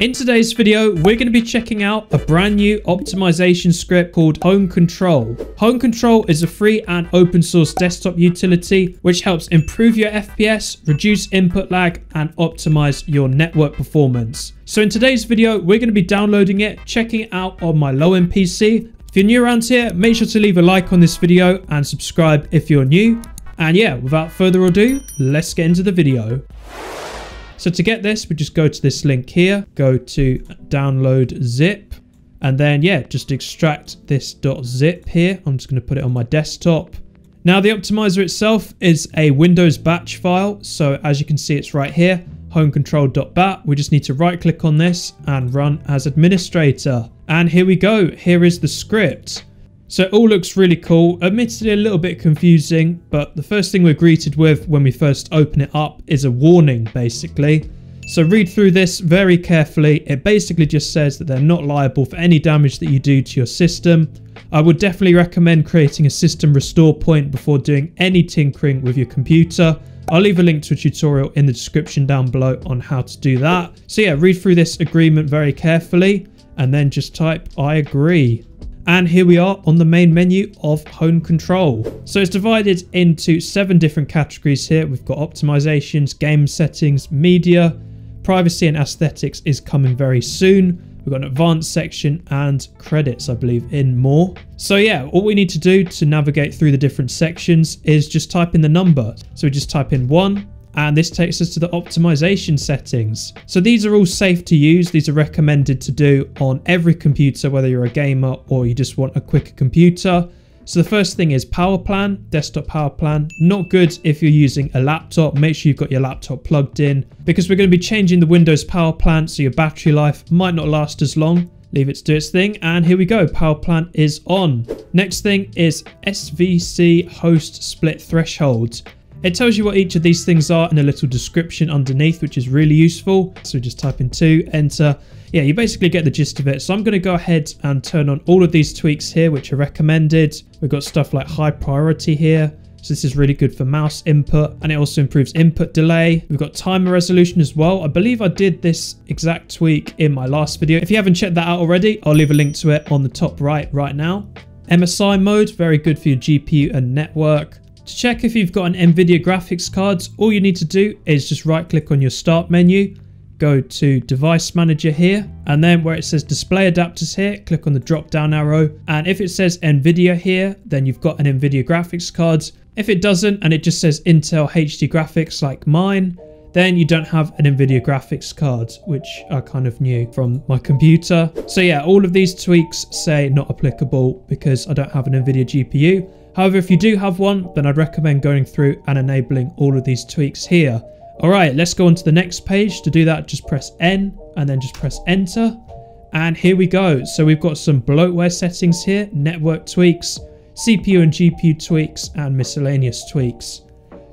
In today's video, we're going to be checking out a brand new optimization script called Hone Control. Hone Control is a free and open source desktop utility which helps improve your FPS, reduce input lag, and optimize your network performance. So in today's video, we're going to be downloading it, checking it out on my low-end PC. If you're new around here, make sure to leave a like on this video and subscribe if you're new. And yeah, without further ado, let's get into the video. So to get this, we just go to this link here, go to download zip, and then yeah, just extract this .zip here. I'm just going to put it on my desktop. Now the optimizer itself is a Windows batch file. So as you can see, it's right here, honecontrol.bat. We just need to right click on this and run as administrator. And here we go. Here is the script. So it all looks really cool, admittedly a little bit confusing, but the first thing we're greeted with when we first open it up is a warning basically. So read through this very carefully. It basically just says that they're not liable for any damage that you do to your system. I would definitely recommend creating a system restore point before doing any tinkering with your computer. I'll leave a link to a tutorial in the description down below on how to do that. So yeah, read through this agreement very carefully and then just type I agree. And here we are on the main menu of Hone Control. So it's divided into seven different categories here. We've got optimizations, game settings, media, privacy and aesthetics is coming very soon. We've got an advanced section and credits, I believe, in more. So yeah, all we need to do to navigate through the different sections is just type in the number. So we just type in one, and this takes us to the optimization settings. So these are all safe to use. These are recommended to do on every computer, whether you're a gamer or you just want a quicker computer. So the first thing is power plan, desktop power plan. Not good if you're using a laptop. Make sure you've got your laptop plugged in because we're going to be changing the Windows power plan so your battery life might not last as long. Leave it to do its thing and here we go, power plan is on. Next thing is SVC host split thresholds. It tells you what each of these things are in a little description underneath, which is really useful. So just type in two, enter. Yeah, you basically get the gist of it. So I'm going to go ahead and turn on all of these tweaks here, which are recommended. We've got stuff like high priority here. So this is really good for mouse input and it also improves input delay. We've got timer resolution as well. I believe I did this exact tweak in my last video. If you haven't checked that out already, I'll leave a link to it on the top right right now. MSI mode, very good for your GPU and network. To check if you've got an NVIDIA graphics card, all you need to do is just right click on your start menu, go to device manager here, and then where it says display adapters here, click on the drop down arrow. And if it says NVIDIA here, then you've got an NVIDIA graphics card. If it doesn't, and it just says Intel HD graphics like mine, then you don't have an NVIDIA graphics card, which I kind of knew from my computer. So yeah, all of these tweaks say not applicable because I don't have an NVIDIA GPU. However, if you do have one, then I'd recommend going through and enabling all of these tweaks here. Alright, let's go on to the next page. To do that, just press N and then just press enter. And here we go. So we've got some bloatware settings here, network tweaks, CPU and GPU tweaks, and miscellaneous tweaks.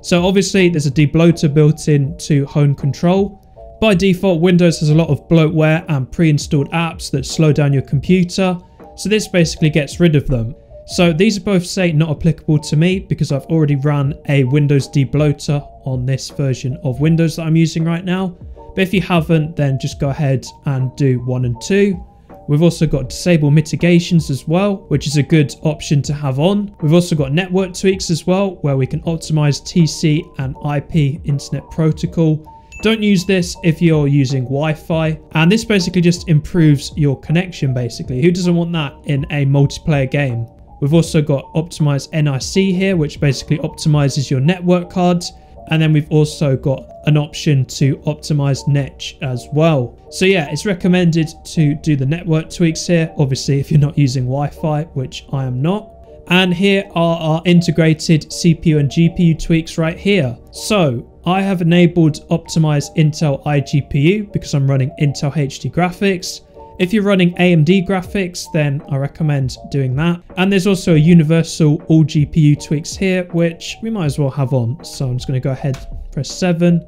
So obviously there's a debloater built in to Hone Control. By default, Windows has a lot of bloatware and pre-installed apps that slow down your computer. So this basically gets rid of them. So these are both say not applicable to me because I've already run a Windows debloater on this version of Windows that I'm using right now. But if you haven't, then just go ahead and do one and two. We've also got disable mitigations as well, which is a good option to have on. We've also got network tweaks as well, where we can optimize TC and IP internet protocol. Don't use this if you're using Wi-Fi. And this basically just improves your connection basically. Who doesn't want that in a multiplayer game? We've also got optimize NIC here, which basically optimizes your network cards. And then we've also got an option to optimize Netch as well. So yeah, it's recommended to do the network tweaks here. Obviously, if you're not using Wi-Fi, which I am not. And here are our integrated CPU and GPU tweaks right here. So I have enabled optimize Intel iGPU because I'm running Intel HD graphics. If you're running AMD graphics, then I recommend doing that. And there's also a universal all GPU tweaks here, which we might as well have on. So I'm just going to go ahead, press 7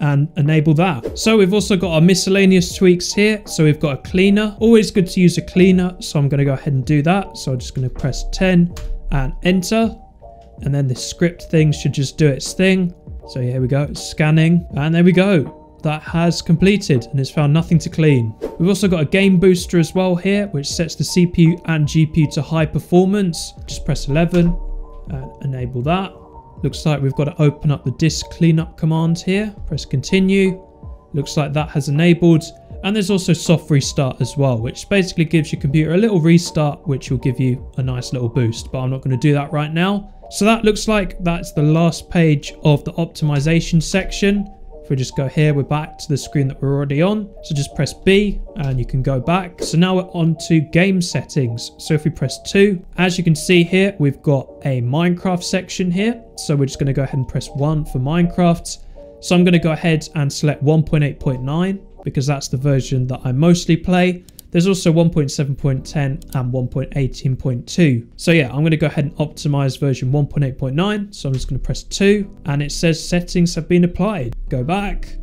and enable that. So we've also got our miscellaneous tweaks here. So we've got a cleaner, always good to use a cleaner. So I'm going to go ahead and do that. So I'm just going to press 10 and enter. And then the script thing should just do its thing. So here we go, scanning. And there we go that has completed and has found nothing to clean. We've also got a game booster as well here, which sets the CPU and GPU to high performance. Just press 11 and enable that. Looks like we've got to open up the disk cleanup command here. Press continue. Looks like that has enabled. And there's also soft restart as well, which basically gives your computer a little restart, which will give you a nice little boost. But I'm not going to do that right now. So that looks like that's the last page of the optimization section. If we just go here, we're back to the screen that we're already on. So just press B and you can go back. So now we're on to game settings. So if we press 2, as you can see here, we've got a Minecraft section here. So we're just going to go ahead and press 1 for Minecraft. So I'm going to go ahead and select 1.8.9 because that's the version that I mostly play. There's also 1.7.10 and 1.18.2. So yeah, I'm going to go ahead and optimize version 1.8.9. So I'm just going to press 2 and it says settings have been applied. Go back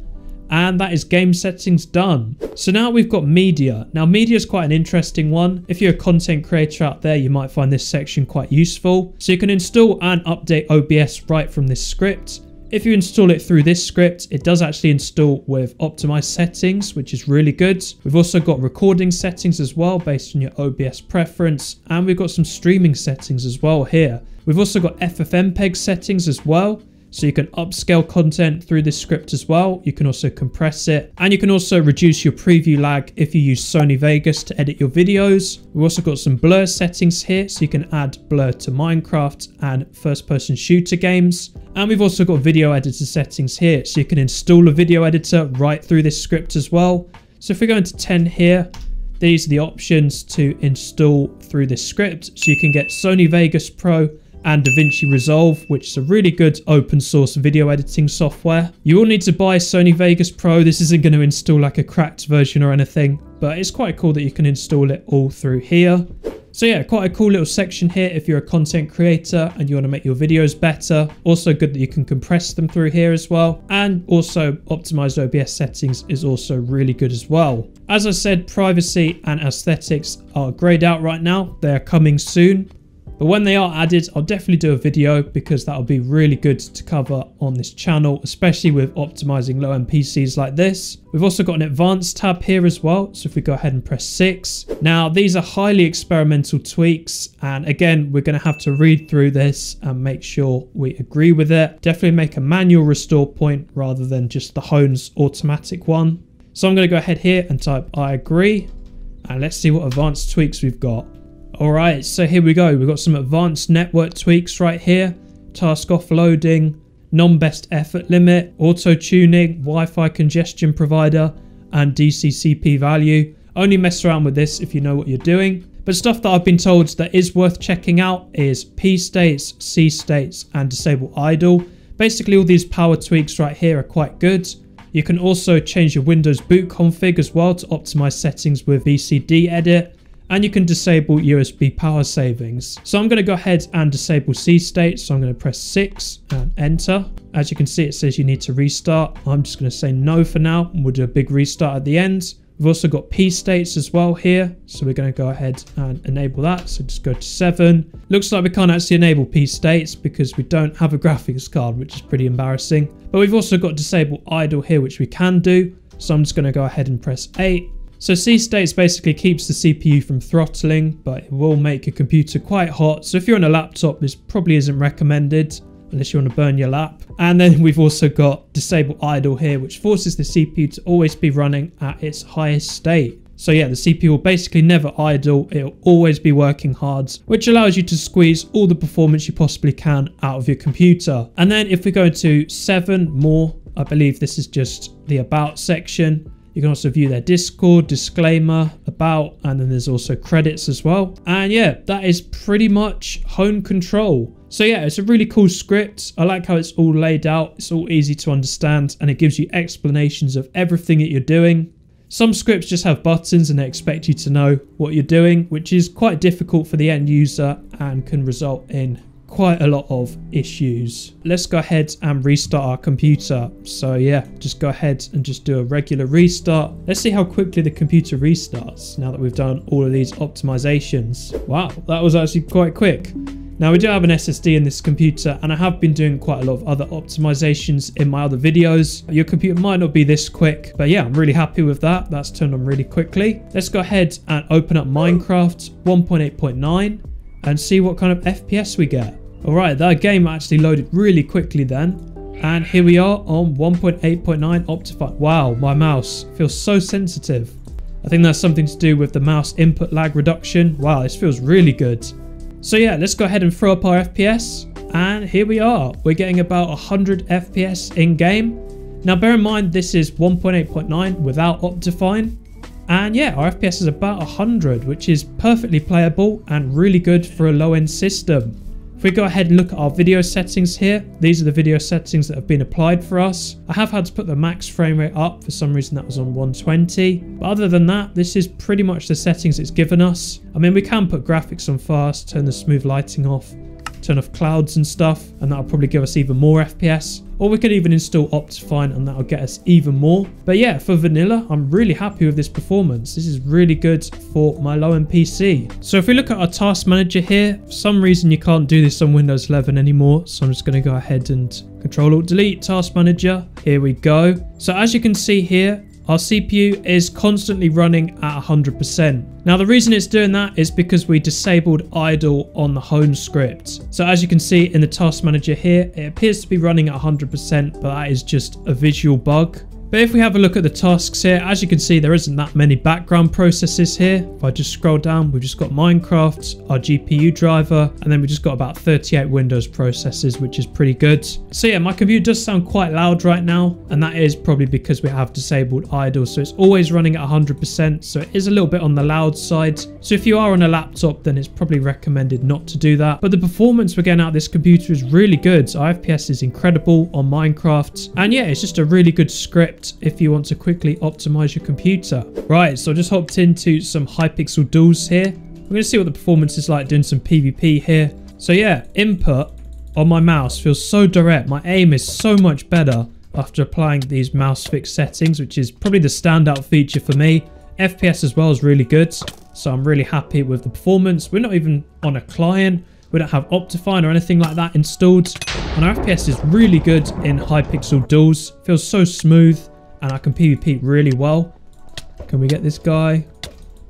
and that is game settings done. So now we've got media. Now media is quite an interesting one. If you're a content creator out there, you might find this section quite useful. So you can install and update OBS right from this script. If you install it through this script, it does actually install with optimized settings, which is really good. We've also got recording settings as well based on your OBS preference. And we've got some streaming settings as well here. We've also got FFmpeg settings as well. So you can upscale content through this script as well. You can also compress it and you can also reduce your preview lag if you use Sony Vegas to edit your videos. We've also got some blur settings here so you can add blur to Minecraft and first person shooter games. And we've also got video editor settings here so you can install a video editor right through this script as well. So if we go into 10 here, these are the options to install through this script. So you can get Sony Vegas Pro and DaVinci Resolve, which is a really good open source video editing software. You will need to buy Sony Vegas Pro. This isn't going to install like a cracked version or anything, but it's quite cool that you can install it all through here. So yeah, quite a cool little section here if you're a content creator and you want to make your videos better. Also good that you can compress them through here as well. And also optimized OBS settings is also really good as well. As I said, privacy and aesthetics are grayed out right now. They are coming soon. But when they are added, I'll definitely do a video because that'll be really good to cover on this channel, especially with optimizing low-end PCs like this. We've also got an advanced tab here as well. So if we go ahead and press six. Now, these are highly experimental tweaks. And again, we're going to have to read through this and make sure we agree with it. Definitely make a manual restore point rather than just the Hones automatic one. So I'm going to go ahead here and type I agree. And let's see what advanced tweaks we've got. Alright, so here we go. We've got some advanced network tweaks right here. Task offloading, non-best effort limit, auto-tuning, Wi-Fi congestion provider, and DCCP value. Only mess around with this if you know what you're doing. But stuff that I've been told that is worth checking out is P states, C states, and disable idle. Basically all these power tweaks right here are quite good. You can also change your Windows boot config as well to optimize settings with BCD edit and you can disable USB power savings. So I'm going to go ahead and disable C state. So I'm going to press 6 and enter. As you can see, it says you need to restart. I'm just going to say no for now and we'll do a big restart at the end. We've also got P states as well here. So we're going to go ahead and enable that. So just go to 7. Looks like we can't actually enable P states because we don't have a graphics card, which is pretty embarrassing. But we've also got disable idle here, which we can do. So I'm just going to go ahead and press 8 so C states basically keeps the CPU from throttling, but it will make your computer quite hot. So if you're on a laptop, this probably isn't recommended unless you want to burn your lap. And then we've also got disable idle here, which forces the CPU to always be running at its highest state. So yeah, the CPU will basically never idle, it'll always be working hard, which allows you to squeeze all the performance you possibly can out of your computer. And then if we go to 7 more, I believe this is just the about section. You can also view their Discord, disclaimer, about, and then there's also credits as well. And yeah, that is pretty much Hone Control. So yeah, it's a really cool script. I like how it's all laid out. It's all easy to understand and it gives you explanations of everything that you're doing. Some scripts just have buttons and they expect you to know what you're doing, which is quite difficult for the end user and can result in quite a lot of issues. Let's go ahead and restart our computer. So yeah, just go ahead and just do a regular restart. Let's see how quickly the computer restarts now that we've done all of these optimizations. Wow, that was actually quite quick. Now we do have an SSD in this computer and I have been doing quite a lot of other optimizations in my other videos. Your computer might not be this quick, but yeah, I'm really happy with that. That's turned on really quickly. Let's go ahead and open up Minecraft 1.8.9 and see what kind of FPS we get. All right, that game actually loaded really quickly then. And here we are on 1.8.9 Optifine. Wow, my mouse feels so sensitive. I think that's something to do with the mouse input lag reduction. Wow, this feels really good. So yeah, let's go ahead and throw up our FPS. And here we are. We're getting about 100 FPS in game. Now bear in mind, this is 1.8.9 without Optifine. And yeah, our FPS is about 100, which is perfectly playable and really good for a low-end system. If we go ahead and look at our video settings here, these are the video settings that have been applied for us. I have had to put the max frame rate up. For some reason that was on 120. But other than that, this is pretty much the settings it's given us. I mean, we can put graphics on fast, turn the smooth lighting off, turn off clouds and stuff, and that'll probably give us even more FPS. Or we could even install Optifine and that'll get us even more. But yeah, for vanilla, I'm really happy with this performance. This is really good for my low-end PC. So if we look at our task manager here, for some reason you can't do this on Windows 11 anymore. So I'm just going to go ahead and Control Alt Delete Task Manager. Here we go. So as you can see here, our CPU is constantly running at 100%. Now the reason it's doing that is because we disabled idle on the Hone script. So as you can see in the task manager here, it appears to be running at 100%, but that is just a visual bug. But if we have a look at the tasks here, as you can see, there isn't that many background processes here. If I just scroll down, we've just got Minecraft, our GPU driver, and then we've just got about 38 Windows processes, which is pretty good. So yeah, my computer does sound quite loud right now, and that is probably because we have disabled idle. So it's always running at 100%, so it is a little bit on the loud side. So if you are on a laptop, then it's probably recommended not to do that. But the performance we're getting out of this computer is really good. Our FPS is incredible on Minecraft. And yeah, it's just a really good script if you want to quickly optimize your computer. Right, so I just hopped into some Hypixel Duels here. We're going to see what the performance is like doing some PvP here. So yeah, input on my mouse feels so direct. My aim is so much better after applying these mouse fix settings, which is probably the standout feature for me. FPS as well is really good, so I'm really happy with the performance. We're not even on a client. We don't have Optifine or anything like that installed. And our FPS is really good in Hypixel Duels. Feels so smooth and I can PvP really well. Can we get this guy?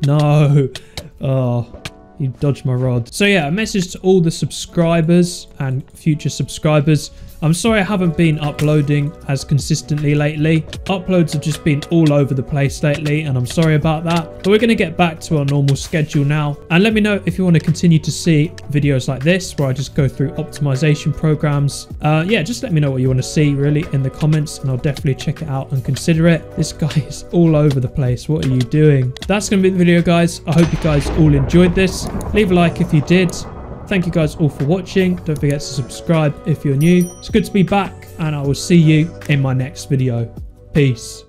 No. Oh, he dodged my rod. So yeah, a message to all the subscribers and future subscribers. I'm sorry I haven't been uploading as consistently lately. Uploads have just been all over the place lately and I'm sorry about that. But we're going to get back to our normal schedule now. And let me know if you want to continue to see videos like this where I just go through optimization programs. Uh, yeah, just let me know what you want to see really in the comments and I'll definitely check it out and consider it. This guy is all over the place. What are you doing? That's going to be the video guys. I hope you guys all enjoyed this. Leave a like if you did. Thank you guys all for watching. Don't forget to subscribe if you're new. It's good to be back and I will see you in my next video. Peace.